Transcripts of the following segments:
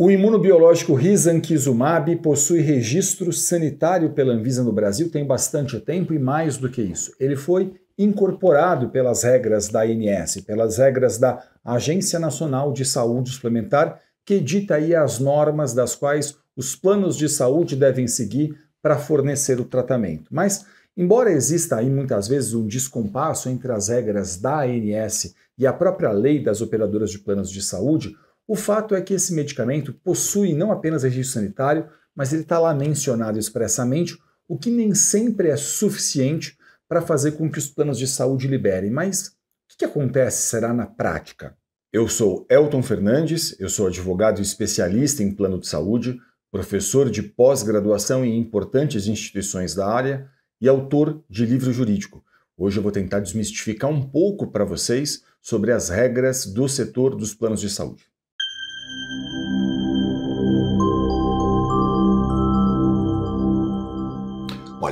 O imunobiológico Risankizumab possui registro sanitário pela Anvisa no Brasil tem bastante tempo e mais do que isso. Ele foi incorporado pelas regras da ANS, pelas regras da Agência Nacional de Saúde Suplementar, que dita aí as normas das quais os planos de saúde devem seguir para fornecer o tratamento. Mas, embora exista aí muitas vezes um descompasso entre as regras da ANS e a própria lei das operadoras de planos de saúde, o fato é que esse medicamento possui não apenas registro sanitário, mas ele está lá mencionado expressamente, o que nem sempre é suficiente para fazer com que os planos de saúde liberem. Mas o que, que acontece será na prática? Eu sou Elton Fernandes, eu sou advogado especialista em plano de saúde, professor de pós-graduação em importantes instituições da área e autor de livro jurídico. Hoje eu vou tentar desmistificar um pouco para vocês sobre as regras do setor dos planos de saúde.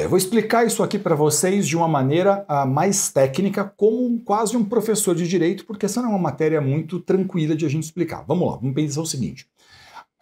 Vou explicar isso aqui para vocês de uma maneira uh, mais técnica, como um, quase um professor de direito, porque essa não é uma matéria muito tranquila de a gente explicar. Vamos lá, vamos pensar o seguinte.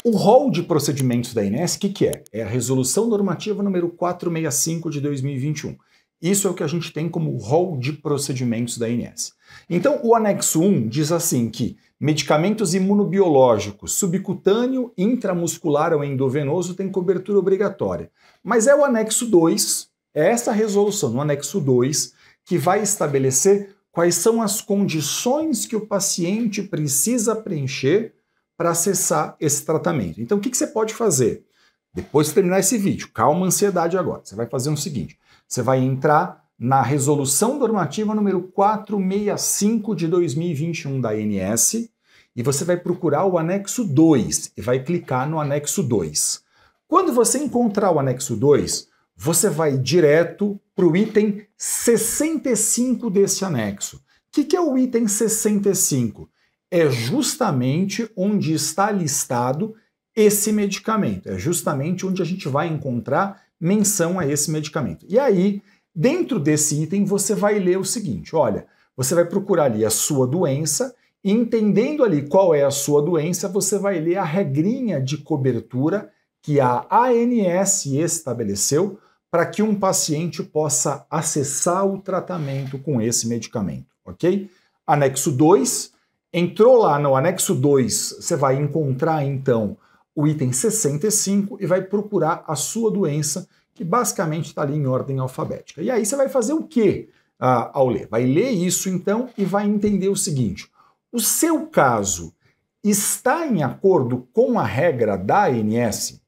O rol de procedimentos da Inés, o que, que é? É a resolução normativa número 465 de 2021. Isso é o que a gente tem como rol de procedimentos da Inés. Então, o anexo 1 diz assim que medicamentos imunobiológicos subcutâneo, intramuscular ou endovenoso têm cobertura obrigatória. Mas é o anexo 2, é essa resolução no anexo 2 que vai estabelecer quais são as condições que o paciente precisa preencher para acessar esse tratamento. Então, o que, que você pode fazer? Depois de terminar esse vídeo, calma ansiedade agora. Você vai fazer o seguinte: você vai entrar na resolução normativa número 465 de 2021 da ANS e você vai procurar o anexo 2 e vai clicar no anexo 2. Quando você encontrar o anexo 2, você vai direto para o item 65 desse anexo. O que, que é o item 65? É justamente onde está listado esse medicamento. É justamente onde a gente vai encontrar menção a esse medicamento. E aí, dentro desse item, você vai ler o seguinte: olha, você vai procurar ali a sua doença Entendendo ali qual é a sua doença, você vai ler a regrinha de cobertura que a ANS estabeleceu para que um paciente possa acessar o tratamento com esse medicamento, ok? Anexo 2, entrou lá no anexo 2, você vai encontrar então o item 65 e vai procurar a sua doença, que basicamente está ali em ordem alfabética. E aí você vai fazer o que ah, ao ler? Vai ler isso então e vai entender o seguinte: o seu caso está em acordo com a regra da ANS?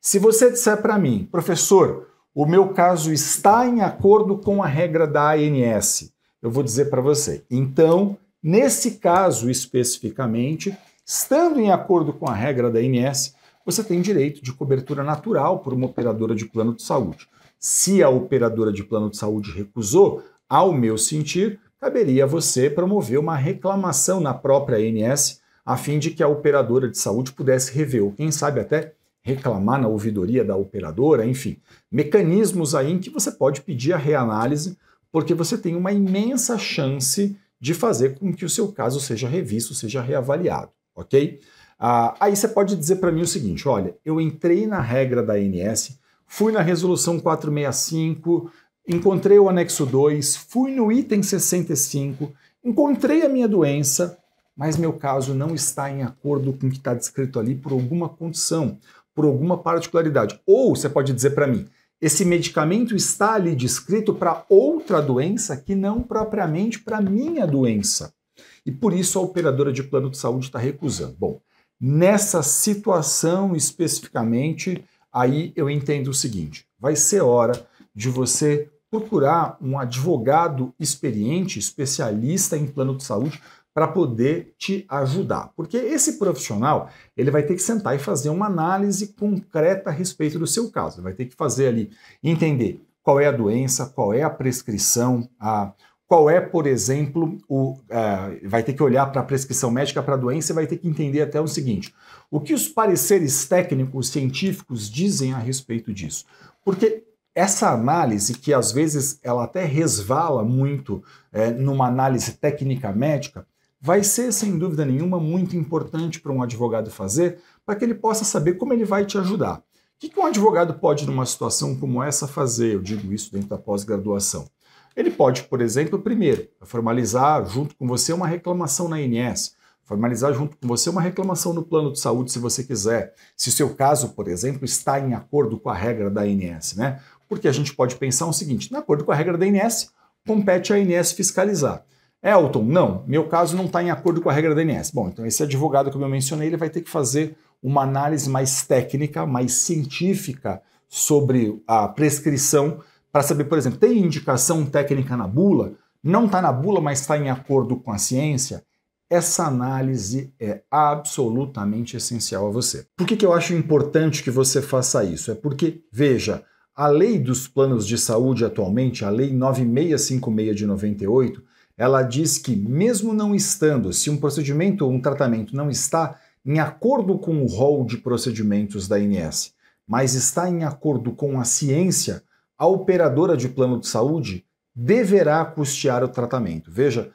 Se você disser para mim, professor, o meu caso está em acordo com a regra da ANS, eu vou dizer para você, então, nesse caso especificamente, estando em acordo com a regra da ANS, você tem direito de cobertura natural por uma operadora de plano de saúde. Se a operadora de plano de saúde recusou, ao meu sentir, caberia a você promover uma reclamação na própria ANS, a fim de que a operadora de saúde pudesse rever, ou quem sabe até reclamar na ouvidoria da operadora, enfim, mecanismos aí em que você pode pedir a reanálise, porque você tem uma imensa chance de fazer com que o seu caso seja revisto, seja reavaliado, ok? Ah, aí você pode dizer para mim o seguinte: olha, eu entrei na regra da ANS, fui na resolução 465, encontrei o anexo 2, fui no item 65, encontrei a minha doença, mas meu caso não está em acordo com o que está descrito ali por alguma condição, por alguma particularidade. Ou você pode dizer para mim, esse medicamento está ali descrito para outra doença que não propriamente para minha doença. E por isso a operadora de plano de saúde está recusando. Bom, nessa situação especificamente, aí eu entendo o seguinte: vai ser hora de você procurar um advogado experiente, especialista em plano de saúde, para poder te ajudar. Porque esse profissional, ele vai ter que sentar e fazer uma análise concreta a respeito do seu caso. Ele vai ter que fazer ali, entender qual é a doença, qual é a prescrição, a, qual é, por exemplo, o. Uh, vai ter que olhar para a prescrição médica para a doença e vai ter que entender até o seguinte: o que os pareceres técnicos, científicos dizem a respeito disso. Porque essa análise, que às vezes ela até resvala muito é, numa análise técnica médica, vai ser, sem dúvida nenhuma, muito importante para um advogado fazer, para que ele possa saber como ele vai te ajudar. O que um advogado pode, numa situação como essa, fazer? Eu digo isso dentro da pós-graduação. Ele pode, por exemplo, primeiro, formalizar junto com você uma reclamação na INS, formalizar junto com você uma reclamação no plano de saúde, se você quiser. Se o seu caso, por exemplo, está em acordo com a regra da INS, né? Porque a gente pode pensar o seguinte: de acordo com a regra da INS, compete à INS fiscalizar. Elton, não, meu caso não está em acordo com a regra da INS. Bom, então esse advogado que eu mencionei, ele vai ter que fazer uma análise mais técnica, mais científica sobre a prescrição para saber, por exemplo, tem indicação técnica na bula? Não está na bula, mas está em acordo com a ciência? Essa análise é absolutamente essencial a você. Por que, que eu acho importante que você faça isso? É porque, veja, a lei dos planos de saúde atualmente, a lei 9656 de 98, ela diz que, mesmo não estando, se um procedimento ou um tratamento não está em acordo com o rol de procedimentos da INS, mas está em acordo com a ciência, a operadora de plano de saúde deverá custear o tratamento. Veja,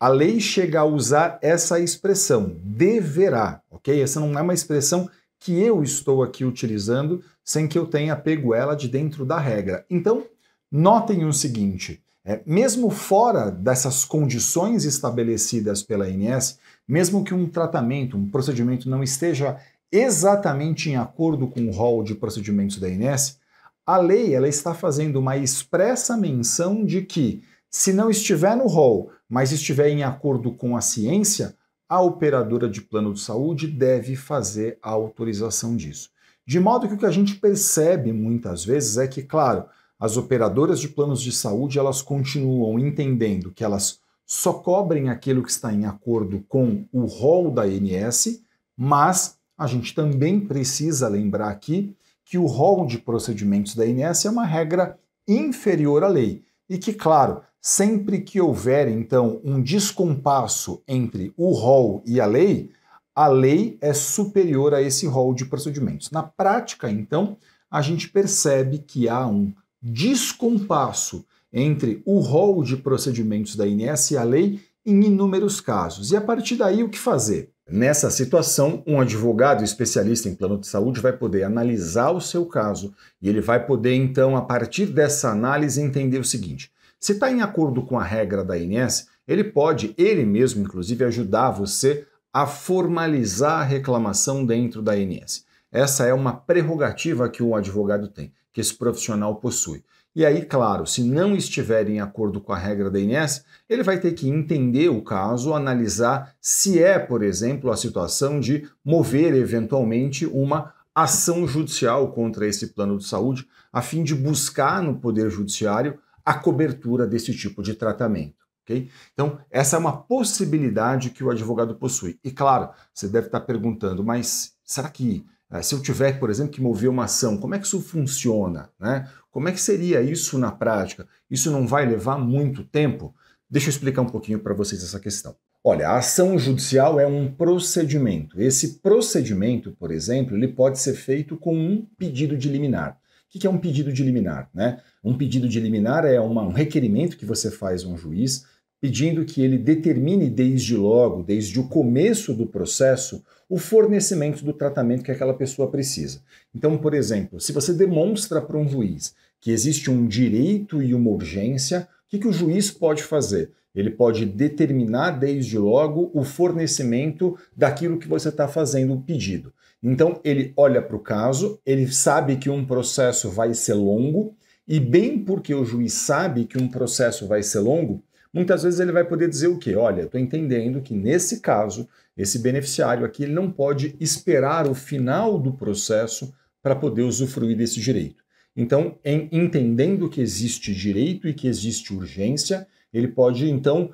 a lei chega a usar essa expressão, deverá, ok? Essa não é uma expressão que eu estou aqui utilizando sem que eu tenha pego ela de dentro da regra. Então, notem o seguinte: é, mesmo fora dessas condições estabelecidas pela ANS, mesmo que um tratamento, um procedimento não esteja exatamente em acordo com o rol de procedimentos da ANS, a lei ela está fazendo uma expressa menção de que, se não estiver no rol, mas estiver em acordo com a ciência, a operadora de plano de saúde deve fazer a autorização disso. De modo que o que a gente percebe muitas vezes é que, claro, as operadoras de planos de saúde elas continuam entendendo que elas só cobrem aquilo que está em acordo com o rol da ANS, mas a gente também precisa lembrar aqui que o rol de procedimentos da INS é uma regra inferior à lei e que, claro, sempre que houver então um descompasso entre o rol e a lei, a lei é superior a esse rol de procedimentos. Na prática, então, a gente percebe que há um descompasso entre o rol de procedimentos da INS e a lei em inúmeros casos. E a partir daí, o que fazer? Nessa situação, um advogado especialista em plano de saúde vai poder analisar o seu caso e ele vai poder, então, a partir dessa análise, entender o seguinte: se está em acordo com a regra da INS, ele pode, ele mesmo, inclusive, ajudar você a formalizar a reclamação dentro da INS. Essa é uma prerrogativa que o advogado tem, que esse profissional possui. E aí, claro, se não estiver em acordo com a regra da INS, ele vai ter que entender o caso, analisar se é, por exemplo, a situação de mover eventualmente uma ação judicial contra esse plano de saúde, a fim de buscar no Poder Judiciário a cobertura desse tipo de tratamento. Okay? Então, essa é uma possibilidade que o advogado possui. E claro, você deve estar perguntando, mas será que eh, se eu tiver, por exemplo, que mover uma ação, como é que isso funciona? Né? Como é que seria isso na prática? Isso não vai levar muito tempo? Deixa eu explicar um pouquinho para vocês essa questão. Olha, a ação judicial é um procedimento. Esse procedimento, por exemplo, ele pode ser feito com um pedido de liminar. O que é um pedido de liminar? Né? Um pedido de liminar é uma, um requerimento que você faz a um juiz pedindo que ele determine desde logo, desde o começo do processo, o fornecimento do tratamento que aquela pessoa precisa. Então, por exemplo, se você demonstra para um juiz que existe um direito e uma urgência, o que, que o juiz pode fazer? Ele pode determinar desde logo o fornecimento daquilo que você está fazendo o pedido. Então, ele olha para o caso, ele sabe que um processo vai ser longo, e bem porque o juiz sabe que um processo vai ser longo, muitas vezes ele vai poder dizer o quê? Olha, estou entendendo que nesse caso, esse beneficiário aqui ele não pode esperar o final do processo para poder usufruir desse direito. Então, em, entendendo que existe direito e que existe urgência, ele pode então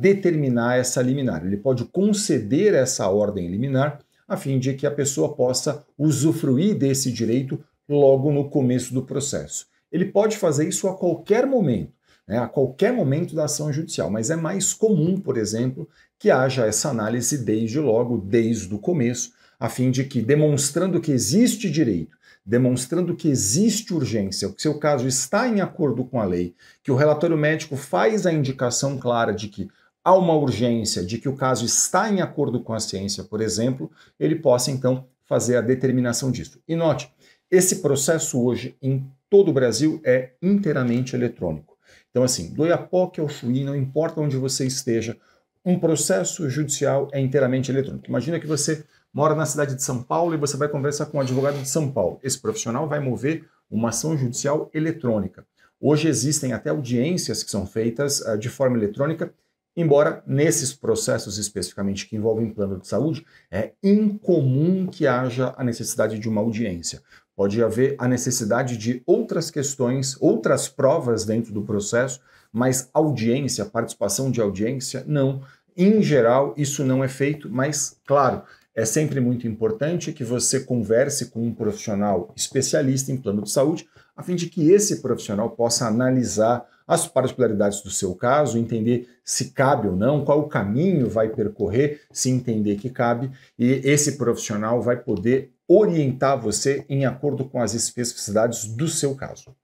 determinar essa liminar, ele pode conceder essa ordem liminar a fim de que a pessoa possa usufruir desse direito logo no começo do processo. Ele pode fazer isso a qualquer momento né, a qualquer momento da ação judicial, mas é mais comum, por exemplo, que haja essa análise desde logo, desde o começo, a fim de que, demonstrando que existe direito, demonstrando que existe urgência, que seu caso está em acordo com a lei, que o relatório médico faz a indicação clara de que há uma urgência, de que o caso está em acordo com a ciência, por exemplo, ele possa então fazer a determinação disso. E note, esse processo hoje em todo o Brasil é inteiramente eletrônico. Então, assim, do Iapoque ao Chuí, não importa onde você esteja, um processo judicial é inteiramente eletrônico. Imagina que você mora na cidade de São Paulo e você vai conversar com um advogado de São Paulo. Esse profissional vai mover uma ação judicial eletrônica. Hoje existem até audiências que são feitas uh, de forma eletrônica, embora nesses processos especificamente que envolvem plano de saúde, é incomum que haja a necessidade de uma audiência. Pode haver a necessidade de outras questões, outras provas dentro do processo, mas audiência, participação de audiência, não. Em geral, isso não é feito, mas, claro, é sempre muito importante que você converse com um profissional especialista em plano de saúde, a fim de que esse profissional possa analisar as particularidades do seu caso, entender se cabe ou não, qual o caminho vai percorrer, se entender que cabe, e esse profissional vai poder orientar você em acordo com as especificidades do seu caso.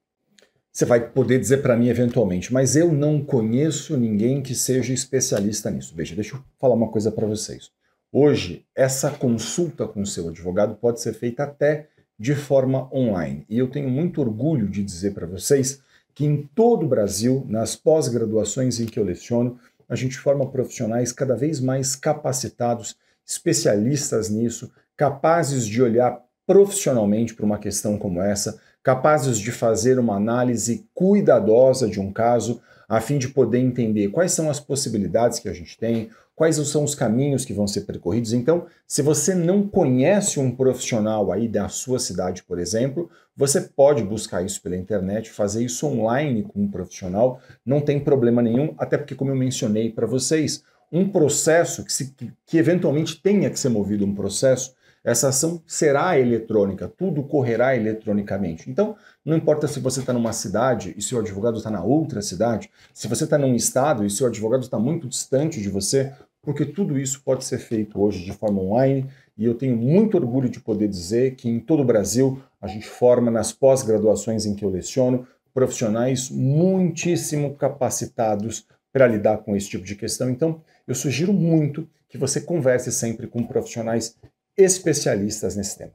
Você vai poder dizer para mim eventualmente, mas eu não conheço ninguém que seja especialista nisso. Veja, deixa eu falar uma coisa para vocês. Hoje, essa consulta com seu advogado pode ser feita até de forma online. E eu tenho muito orgulho de dizer para vocês que em todo o Brasil, nas pós-graduações em que eu leciono, a gente forma profissionais cada vez mais capacitados, especialistas nisso, capazes de olhar profissionalmente para uma questão como essa, capazes de fazer uma análise cuidadosa de um caso, a fim de poder entender quais são as possibilidades que a gente tem, quais são os caminhos que vão ser percorridos. Então, se você não conhece um profissional aí da sua cidade, por exemplo, você pode buscar isso pela internet, fazer isso online com um profissional, não tem problema nenhum, até porque, como eu mencionei para vocês, um processo que, se, que, que eventualmente tenha que ser movido um processo, essa ação será eletrônica, tudo correrá eletronicamente. Então, não importa se você está numa cidade e seu advogado está na outra cidade, se você está num estado e seu advogado está muito distante de você, porque tudo isso pode ser feito hoje de forma online e eu tenho muito orgulho de poder dizer que em todo o Brasil a gente forma nas pós-graduações em que eu leciono profissionais muitíssimo capacitados para lidar com esse tipo de questão. Então, eu sugiro muito que você converse sempre com profissionais especialistas nesse tema.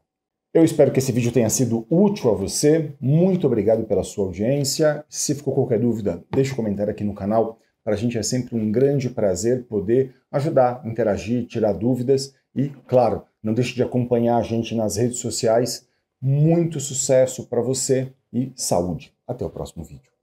Eu espero que esse vídeo tenha sido útil a você. Muito obrigado pela sua audiência. Se ficou qualquer dúvida, deixe um comentário aqui no canal. Para a gente é sempre um grande prazer poder ajudar, interagir, tirar dúvidas e, claro, não deixe de acompanhar a gente nas redes sociais. Muito sucesso para você e saúde. Até o próximo vídeo.